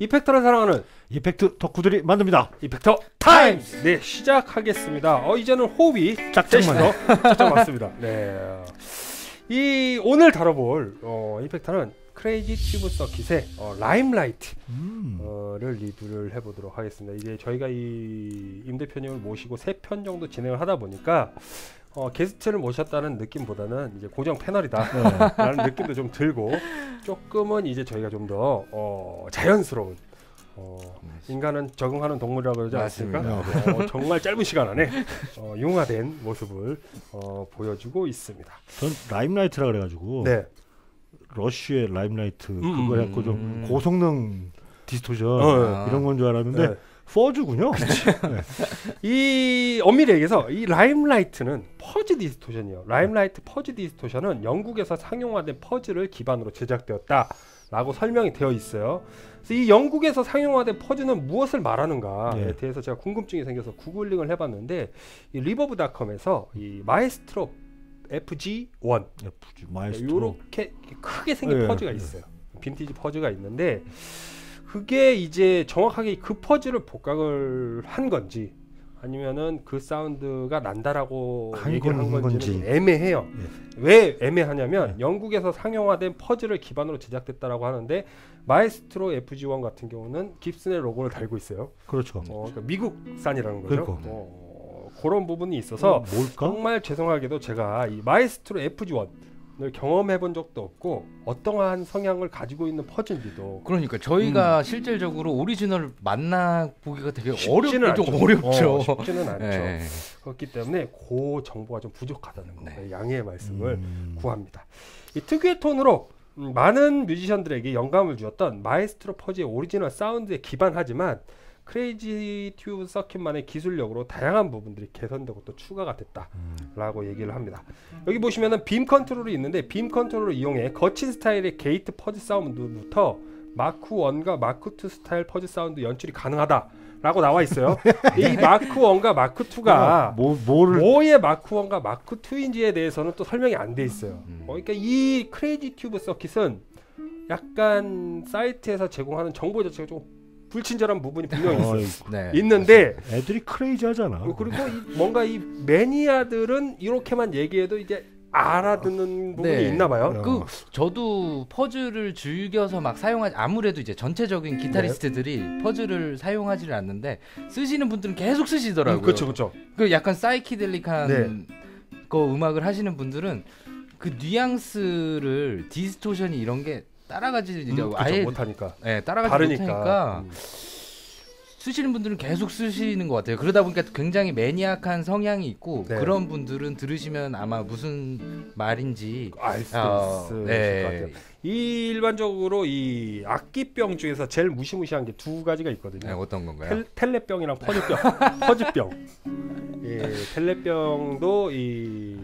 effector를 사랑하는 effect 덕후들이 만듭니다. Effector Times. 네 시작하겠습니다. 어 이제는 호흡이 짝짝만 짝짝 맞습니다. 네. 이 오늘 다뤄볼 어, effector는 Crazy Tube Circuits의 어, Limelight를 음. 리뷰를 해보도록 하겠습니다. 이제 저희가 이 임 대표님을 모시고 세 편 정도 진행을 하다 보니까 어, 게스트를 모셨다는 느낌보다는 이제 고정 패널이다라는 네. 느낌도 좀 들고 조금은 이제 저희가 좀더 어, 자연스러운 어, 인간은 적응하는 동물이라고 그러지 않습니까? 어, 정말 짧은 시간 안에 어, 융화된 모습을 어, 보여주고 있습니다. 전 Limelight라 그래가지고 네. Rush의 Limelight 음, 그거 음, 해갖고 좀 음. 고성능 distortion 어, 이런 건 줄 알았는데 네. fuzz군요. 이 엄밀히 얘기해서 이 Limelight는 fuzz distortion이에요. Limelight fuzz distortion은 영국에서 상용화된 fuzz를 기반으로 제작되었다라고 설명이 되어 있어요. 그래서 이 영국에서 상용화된 fuzz는 무엇을 말하는가에 예. 대해서 제가 궁금증이 생겨서 구글링을 해봤는데 이 리버브닷컴에서 이 마에스트로 FG1 FG 마이스트로. 이렇게 크게 생긴 예, fuzz가 예. 있어요. 빈티지 fuzz가 있는데 그게 이제 정확하게 그 fuzz를 복각을 한 건지 아니면은 그 사운드가 난다라고 한 얘기를 한 건- 건지. 애매해요. 예. 왜 애매하냐면 예. 영국에서 상용화된 fuzz를 기반으로 제작됐다라고 하는데 Maestro FG1 같은 경우는 Gibson의 로고를 달고 있어요. 그렇죠. 어, 그러니까 미국산이라는 거죠. 그러니까. 어, 그런 부분이 있어서 어, 뭘까? 정말 죄송하게도 제가 이 Maestro FG1 을 경험해 본 적도 없고 어떠한 성향을 가지고 있는 fuzz인지도 그러니까 저희가 실질적으로 오리지널 만나 보기가 되게 어렵 좀. 어렵죠. 어, 쉽지는 않죠. 예. 그렇기 때문에 그 정보가 좀 부족하다는 거 네. 양해의 말씀을 음. 구합니다. 이 특유의 톤으로 음, 많은 뮤지션들에게 영감을 주었던 Maestro fuzz의 오리지널 사운드에 기반하지만 Crazy Tube Circuits만의 기술력으로 다양한 부분들이 개선되고 또 추가가 됐다라고 얘기를 합니다. 여기 보시면은 빔 컨트롤이 있는데 빔 컨트롤을 이용해 거친 스타일의 gate fuzz 사운드부터 마크 1과 마크 2 스타일 fuzz 사운드 연출이 가능하다 라고 나와 있어요. 이 마크 1과 마크 2가 뭐 뭐를 뭐의 마크 1과 마크 2인지에 대해서는 또 설명이 안 돼 있어요. 음. 어, 그러니까 이 Crazy Tube Circuits은 약간 사이트에서 제공하는 정보 자체가 좀 불친절한 부분이 분명히 있어요. 네. 있는데 애들이 크레이지하잖아. 어, 그리고 이, 뭔가 이 매니아들은 이렇게만 얘기해도 이제 알아듣는 부분이 네. 있나 봐요. 어. 그 저도 퍼즐을 즐겨서 막 사용하지 아무래도 이제 전체적인 기타리스트들이 퍼즐을 사용하지를 않는데 쓰시는 분들은 계속 쓰시더라고요. 그렇죠, 그렇죠. 그 약간 사이키델릭한 네. 거 음악을 하시는 분들은 그 뉘앙스를 distortion이 이런 게 따라가지 이제 아예 못하니까 예, 따라가지 다르니까. 못하니까 음. 쓰시는 분들은 계속 쓰시는 것 같아요. 그러다 보니까 굉장히 maniac한 성향이 있고 네. 그런 분들은 들으시면 아마 무슨 말인지 알 수도 어, 있을 것 네. 같아요. 이 일반적으로 이 악기병 중에서 제일 무시무시한 게 두 가지가 있거든요. 네, 어떤 건가요? 텔, Tele병이랑 fuzz병. fuzz병. 예, Tele병도 이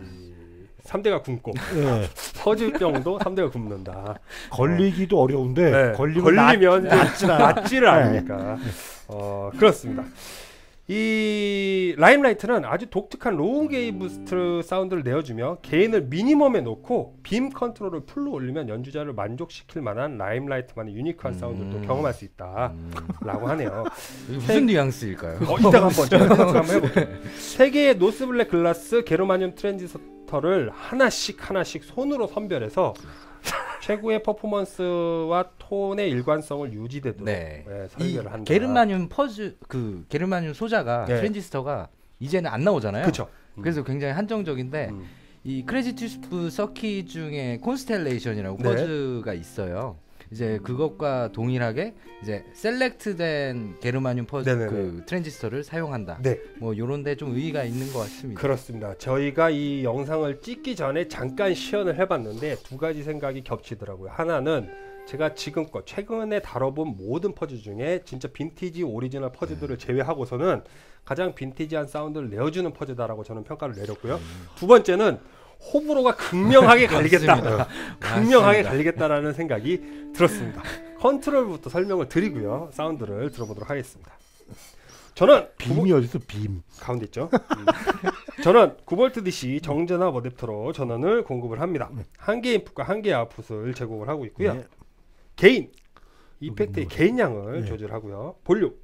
3대가 굶고 예. fuzz병도 3대가 굶는다. 걸리기도 어려운데 네, 걸리면, 걸리면 낫, 않아. 낫지를 않으니까. 어, 그렇습니다. 이 Limelight는 아주 독특한 low gain boost 사운드를 내어주며 gain을 minimum에 놓고 빔 컨트롤을 full로 올리면 연주자를 만족시킬 만한 Limelight만의 unique한 사운드를 또 음. 경험할 수 있다라고 음, 하네요. 무슨 뉘앙스일까요? 어, 이따가 한번 제가 생각 한번 해볼게요. 세 개의 NOS black glass 게르마늄 트랜지스터 를 하나씩 하나씩 손으로 선별해서 최고의 퍼포먼스와 톤의 일관성을 유지되도록 네. 예, 이 설계를 한다. 게르마늄 fuzz 그 게르마늄 소자가 네. 트랜지스터가 이제는 안 나오잖아요. 그렇죠. 그래서 굉장히 한정적인데 음. 이 Crazy Tube Circuits 중에 Constellation이라고 네. fuzz가 있어요. 이제 그것과 동일하게 이제 select된 게르마늄 fuzz 네네네. 그 트랜지스터를 사용한다. 네, 뭐 요런데 좀 의의가 있는 것 같습니다. 그렇습니다. 저희가 이 영상을 찍기 전에 잠깐 시연을 해봤는데 두 가지 생각이 겹치더라고요. 하나는 제가 지금껏 최근에 다뤄본 모든 fuzz 중에 진짜 빈티지 오리지널 네. fuzz들을 제외하고서는 가장 빈티지한 사운드를 내어주는 fuzz다라고 저는 평가를 내렸고요. 두 번째는 호불호가 극명하게 갈리겠다. 극명하게. 갈리겠다라는 생각이 들었습니다. 컨트롤부터 설명을 드리고요. 사운드를 들어보도록 하겠습니다. 저는 beam이 어디서 빔? 가운데 있죠. 음. 저는 9V DC 정전압 어댑터로 전원을 공급을 합니다. 한 개의 인풋과 한 개의 아웃풋을 제공을 하고 있고요. 네. gain 이펙트의 뭐- gain량을 네. 조절하고요. 볼륨.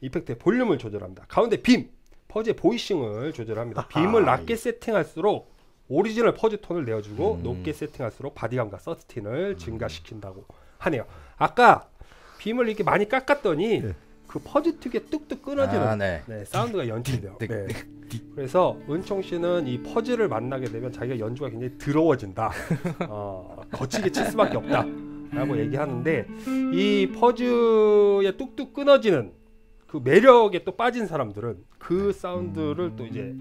이펙트의 볼륨을 조절합니다. 가운데 빔. fuzz의 voicing을 조절합니다. beam을 낮게 예. 세팅할수록 오리지널 fuzz 톤을 내어주고 음. 높게 세팅할수록 body감과 sustain을 증가시킨다고 하네요. 아까 beam을 이렇게 많이 깎았더니 네. 그 fuzz 특유의 뚝뚝 끊어지는 아, 네. 네, 사운드가 연출돼요. 띡, 네. 그래서 은총 씨는 이 fuzz를 만나게 되면 자기가 연주가 굉장히 더러워진다. 어, 거치게 칠 수밖에 없다 라고 얘기하는데 이 fuzz의 뚝뚝 끊어지는 그 매력에 또 빠진 사람들은 그 사운드를 또 이제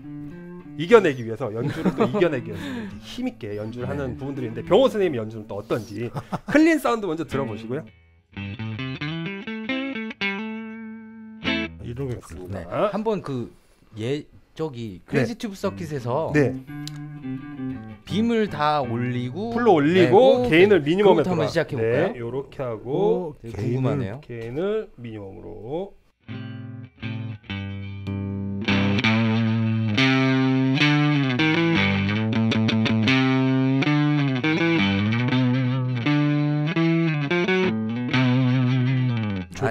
이겨내기 위해서 연주를 또 이겨내기 위해서 힘있게 연주를 하는 부분들이 있는데 병호 선생님의 연주는 또 어떤지 clean 사운드 먼저 들어보시고요. 이런 게 그렇습니다. 네. 한번 그 예 저기 Crazy Tube Circuits에서 네, beam을 다 올리고 full로 올리고 네, gain을 minimum에 그거부터 한번 시작해 볼까요? 네, 요렇게 하고 개인을 궁금하네요. 게인을 미니멈으로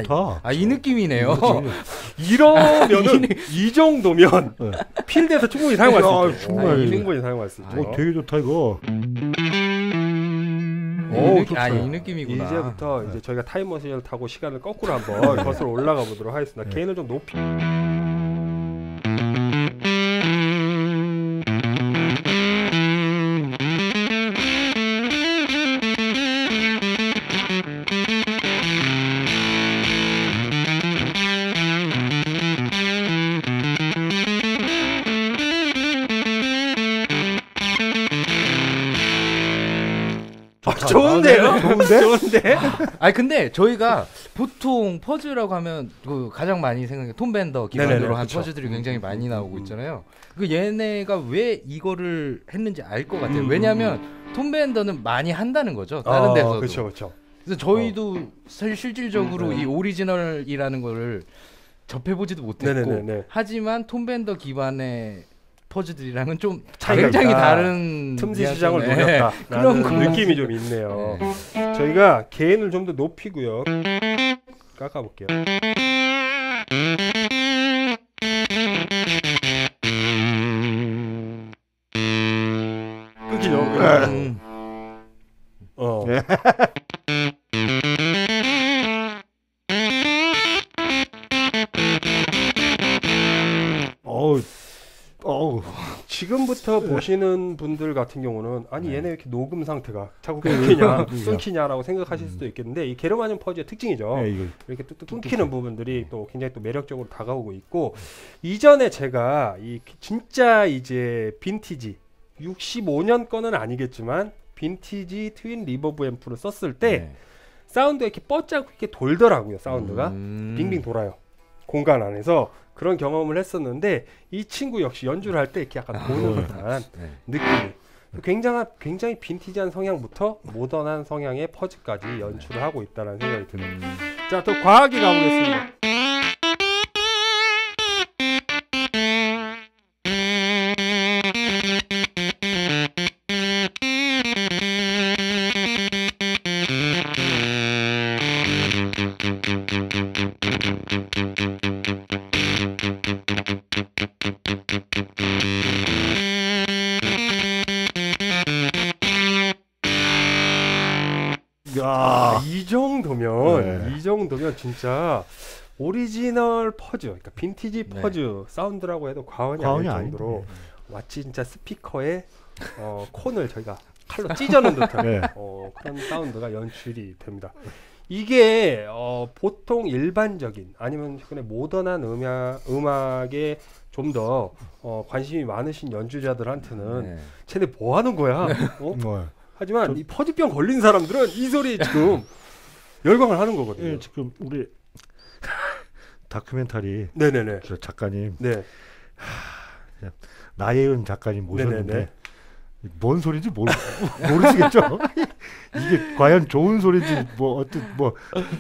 좋다. 아 이 느낌이네요. 이러면은 이 정도면 네. 필드에서 충분히 사용할 수 아, 있죠. 정말. 어, 충분히 사용할 수 있죠. 어, 되게 좋다 이거. 오. 아, 이 느낌이구나. 이제부터 이제 저희가 타임머신을 타고 시간을 거꾸로 한번 거슬러 올라가 보도록 하겠습니다. 네. 게인을 좀 높이 좋은데요? 좋은데? 좋은데? 아니 근데 저희가 보통 fuzz라고 하면 그 가장 많이 생각해 Tone Bender 기반으로 네네네, 한 그쵸. fuzz들이 굉장히 많이 나오고 있잖아요. 그 얘네가 왜 이거를 했는지 알 것 같아요. 음. 왜냐하면 Tone Bender는 많이 한다는 거죠. 다른 데서도. 그렇죠, 그렇죠. 그래서 저희도 사실 실질적으로 네. 이 오리지널이라는 거를 접해보지도 못했고 네네네. 하지만 Tone Bender 기반의 fuzz들이랑은 좀 차이가 굉장히 있다. 다른 틈새. 시장을 노렸다. 그런. 느낌이 좀 있네요. 네. 저희가 게인을 좀 더 높이고요. 깎아볼게요. 지금부터 보시는 분들 같은 경우는 아니 네. 얘네 왜 이렇게 녹음 상태가 자꾸 끊기냐 그러니까. 끊기냐라고 생각하실 수도 있겠는데 이 게르마늄 fuzz의 특징이죠. 네, 이렇게 뚝뚝 끊기는 부분들이 또 굉장히 또 매력적으로 다가오고 있고 이전에 제가 이 진짜 이제 빈티지 65년 거는 아니겠지만 빈티지 Twin Reverb 앰프를 썼을 때 네. 사운드가 이렇게 뻗자고 이렇게 돌더라고요 사운드가 음. 빙빙 돌아요 공간 안에서 그런 경험을 했었는데 이 친구 역시 연주를 할 때 이렇게 약간 도는 네. 듯한 네. 느낌이 굉장한 굉장히 빈티지한 성향부터 모던한 성향의 퍼즈까지 연출을 하고 있다는 생각이 들어요. 음. 자, 또 과학이 가보겠습니다. 정도면 네. 진짜 오리지널 fuzz, 그러니까 빈티지 네. fuzz 사운드라고 해도 과언이, 과언이 아닐. 정도로 마치 진짜 스피커에 어, cone을 저희가 칼로 찢어놓은 듯한 네. 어, 그런 사운드가 연출이 됩니다. 이게 어, 보통 일반적인 아니면 최근에 모던한 음악 음악에 좀더 어, 관심이 많으신 연주자들한테는 네. 쟤네 뭐 하는 거야? 어? 뭐, 하지만 이 퍼즈병 걸린 사람들은 이 소리 지금 열광을 하는 거거든요. 예, 지금 우리 다큐멘터리 네네네. 저 작가님 네. 나예은 작가님 모셨는데 네네네. 뭔 소리인지 모르, 모르시겠죠? 이게 과연 좋은 소리인지 뭐 어떤 뭐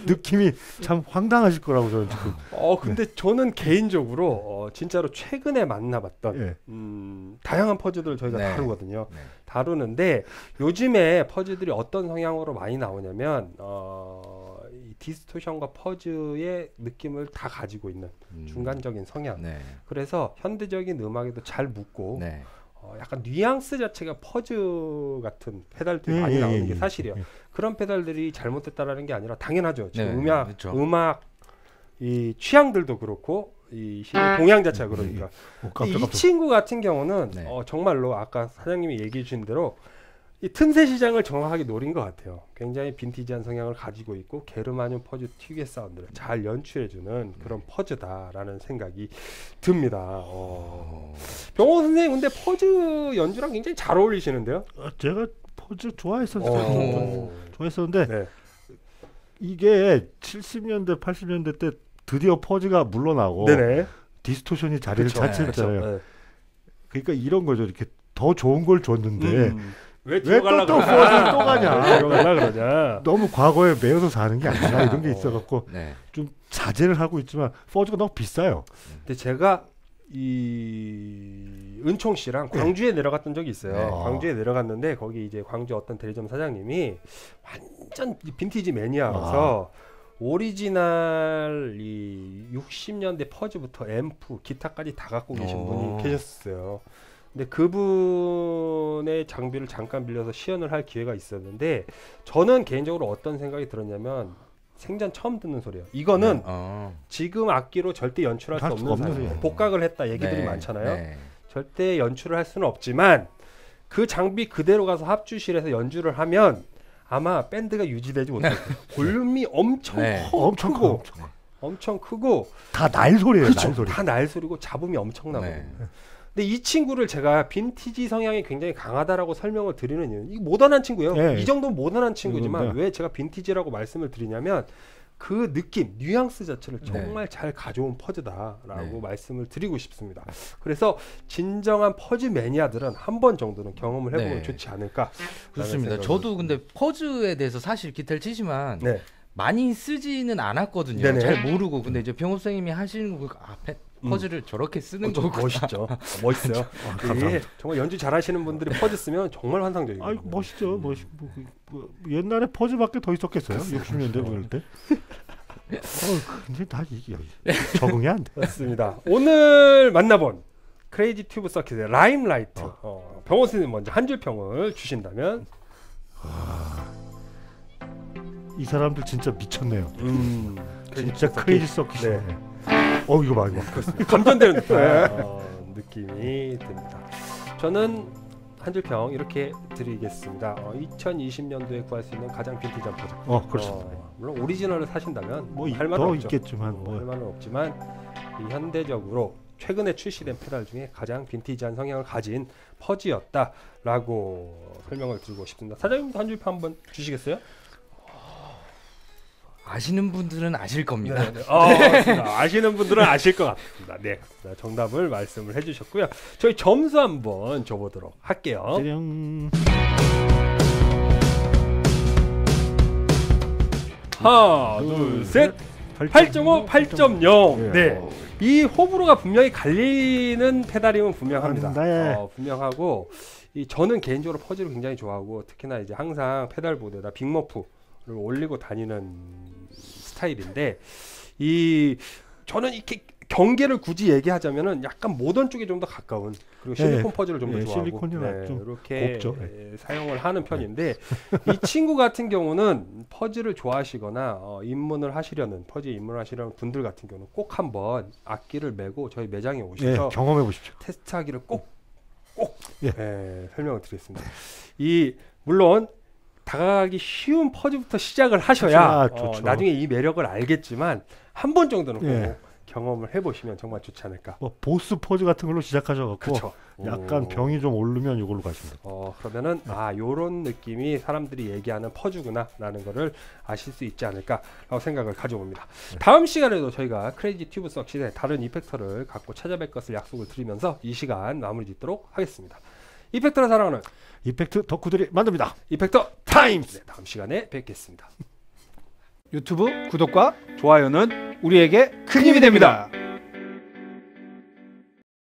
느낌이 참 황당하실 거라고 저는 지금 어 근데 저는 개인적으로 어, 진짜로 최근에 만나봤던 예. 음, 다양한 퍼즐들을 저희가 네. 다루거든요. 네. 다루는데 요즘에 fuzz들이 어떤 성향으로 많이 나오냐면 어, distortion과 fuzz의 느낌을 다 가지고 있는 음. 중간적인 성향. 네. 그래서 현대적인 음악에도 잘 묻고 네. 어, 약간 뉘앙스 자체가 fuzz 같은 페달들이 예, 많이 예, 나오는 예, 게 예. 사실이에요. 예. 그런 페달들이 잘못됐다라는 게 아니라 당연하죠. 지금 네, 음악, 그렇죠. 음악 이 취향들도 그렇고 이 동향 자체가 그러니까 어, 이 깜짝 깜짝. 친구 같은 경우는 네. 어, 정말로 아까 사장님이 얘기해 주신 대로 이 틈새 시장을 정확하게 노린 것 같아요. 굉장히 빈티지한 성향을 가지고 있고 게르마늄 fuzz 특유의 사운드를 잘 연출해주는 그런 fuzz다라는 생각이 듭니다. 어. 병호 선생님 근데 fuzz 연주랑 굉장히 잘 어울리시는데요? 어, 제가 fuzz 좋아했었어요. 어. 좋아했었는데 네. 이게 70년대 80년대 때 드디어 fuzz가 물러나고 네네. distortion이 자리를 그쵸. 차지했잖아요. 그쵸. 네. 그러니까 이런 거죠. 이렇게 더 좋은 걸 줬는데 음. 왜왜또 가냐? 들어가려 그러냐? 너무 과거에 매여서 사는 게 아니라 이런 게 어. 있어갖고 네. 좀 자제를 하고 있지만 fuzz가 너무 비싸요. 근데 제가 이 은총 씨랑 광주에 내려갔던 적이 있어요. 네. 광주에 내려갔는데 거기 이제 광주 어떤 대리점 사장님이 완전 이 빈티지 매니아라서 오리지널 이 60년대 fuzz부터 앰프, 기타까지 다 갖고 계신 오. 분이 계셨어요. 근데 그분의 장비를 잠깐 빌려서 시연을 할 기회가 있었는데 저는 개인적으로 어떤 생각이 들었냐면 생전 처음 듣는 소리예요. 이거는 어. 지금 악기로 절대 연출할 수할 없는. 소리예요. 복각을 했다 얘기들이 네. 많잖아요. 네. 절대 연출을 할 수는 없지만 그 장비 그대로 가서 합주실에서 연주를 하면 아마 밴드가 유지되지 못할 거예요. 볼륨이 엄청 네. 커, 엄청 커. 크고 엄청 커. 엄청 크고 다 날 소리예요. 그렇죠. 날 소리. 다날 소리고 잡음이 엄청나고. 네. 근데 이 친구를 제가 빈티지 성향이 굉장히 강하다라고 설명을 드리는 이유는 이 모던한 친구예요. 예. 이 정도면 모던한 친구지만. 왜 제가 빈티지라고 말씀을 드리냐면 그 느낌, 뉘앙스 자체를 네. 정말 잘 가져온 fuzz다라고 네. 말씀을 드리고 싶습니다. 그래서 진정한 fuzz 매니아들은 한 번 정도는 경험을 해보면 네. 좋지 않을까. 그렇습니다. 저도 근데 fuzz에 대해서 사실 기타를 치지만 네. 많이 쓰지는 않았거든요. 네네. 잘 모르고 근데 이제 병호 선생님이 하시는 거 보니까 앞에 음. fuzz를 저렇게 쓰는 어, 좀 거구나. 멋있죠. 멋있어요. 아. 정말 연주 잘하시는 분들이 fuzz 쓰면 정말 환상적이에요. 아이 멋있죠. 멋있. 뭐, 그, 뭐, 옛날에 fuzz밖에 더 있었겠어요. 60년대 그럴 때. 어, 근데 다 이게 적응이 안 돼. 맞습니다. 오늘 만나본 Crazy Tube Circuits의 Limelight. 어. 어, 병호 선생님 먼저 한 줄 평을 주신다면. 이 사람들 진짜 미쳤네요. 음, 진짜 크레이지 서킷이네. 네. 어 이거 봐 이거. 그렇습니다. 감전되는 느낌, 네. 어, 느낌이 듭니다. 저는 한줄평 이렇게 드리겠습니다. 어, 2020년도에 구할 수 있는 가장 빈티지한 버전. 어 그렇습니다. 어, 물론 오리지널을 사신다면 뭐 할 말은 더 없죠. 있겠지만 뭐뭐할 말은 없지만 이 현대적으로 최근에 출시된 페달 중에 가장 빈티지한 성향을 가진 퍼지였다라고 설명을 드리고 싶습니다. 사장님도 한 줄평 한번 주시겠어요? 아시는 분들은 아실 겁니다. 네. 어. 아시는 분들은 아실 것 같습니다. 네, 자, 정답을 말씀을 해주셨고요. 저희 점수 한번 줘보도록 할게요. 짜령. 하나, 둘, 셋. 8.5, 8.0. 네. 이 호불호가 분명히 갈리는 페달임은 분명합니다. 네. 어, 분명하고 이 저는 개인적으로 퍼즐을 굉장히 좋아하고 특히나 이제 항상 페달보드에다 빅머프를 올리고 다니는 스타일인데 이 저는 이렇게 경계를 굳이 얘기하자면은 약간 모던 쪽에 좀 더 가까운 그리고 실리콘 네. 퍼즐을 좀더 네, 좋아하고 실리콘이라 좀 이렇게 곱죠. 에, 사용을 하는 편인데 이 친구 같은 경우는 퍼즐을 좋아하시거나 어, 입문을 하시려는 퍼즐 입문을 하시려는 분들 같은 경우는 꼭 한번 악기를 메고 저희 매장에 예, 오셔서 경험해 보십시오. 테스트하기를 꼭꼭 예. 예, 설명을 드리겠습니다. 이 물론 다가가기 쉬운 fuzz부터 시작을 하셔야 아, 어. 나중에 이 매력을 알겠지만 한 번 정도는 꼭 예. 경험을 해보시면 정말 좋지 않을까. 뭐 Boss fuzz 같은 걸로 시작하셔갖고. 약간 병이 좀 오르면 이걸로 가십니다. 어 그러면은 아 요런 느낌이 사람들이 얘기하는 fuzz구나라는 거를 아실 수 있지 않을까라고 생각을 가져봅니다. 다음 시간에도 저희가 Crazy Tube Circuits의 다른 이펙터를 갖고 찾아뵐 것을 약속을 드리면서 이 시간 마무리 짓도록 하겠습니다. 이펙터를 사랑하는 이펙트 덕후들이 만듭니다. 이펙터 타임스. 네, 다음 시간에 뵙겠습니다. 유튜브 구독과 좋아요는 우리에게 큰 힘이 됩니다.